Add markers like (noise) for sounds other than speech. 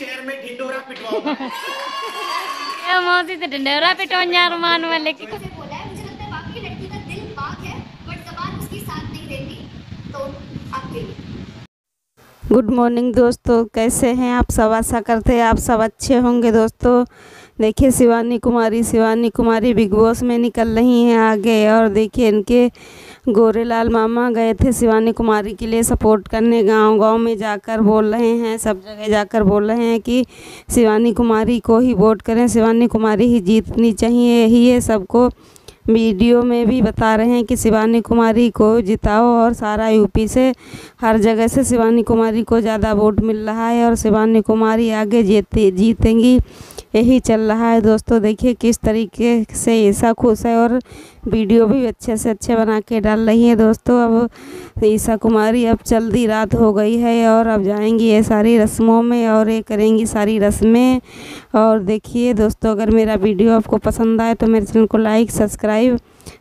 शहर में ढिंडोरा पिटवाओ। (laughs) मौसी तो ढिंडोरा पिटवा अरमान मलिक। बोला है मुझे लगता है बाकी लड़की का दिल पाक है बट जबान उसकी साथ नहीं देती तो आप गुड मॉर्निंग दोस्तों, कैसे हैं आप सब? आशा करते हैं आप सब अच्छे होंगे दोस्तों। देखिए, शिवानी कुमारी शिवानी कुमारी बिग बॉस में निकल रही हैं आगे और देखिए, इनके गोरेलाल मामा गए थे शिवानी कुमारी के लिए सपोर्ट करने। गाँव गाँव में जाकर बोल रहे हैं, सब जगह जाकर बोल रहे हैं कि शिवानी कुमारी को ही वोट करें, शिवानी कुमारी ही जीतनी चाहिए, यही है सबको। वीडियो में भी बता रहे हैं कि शिवानी कुमारी को जिताओ और सारा यूपी से, हर जगह से शिवानी कुमारी को ज़्यादा वोट मिल रहा है और शिवानी कुमारी आगे जीते, जीतेंगी। यही चल रहा है। दोस्तों, देखिए किस तरीके से ईसा खुश है और वीडियो भी अच्छे से अच्छे बना के डाल रही है। दोस्तों, अब ईसा कुमारी अब जल्दी रात हो गई है और अब जाएँगी ये सारी रस्मों में और ये करेंगी सारी रस्में। और देखिए दोस्तों, अगर मेरा वीडियो आपको पसंद आए तो मेरे चैनल को लाइक, सब्सक्राइब subscribe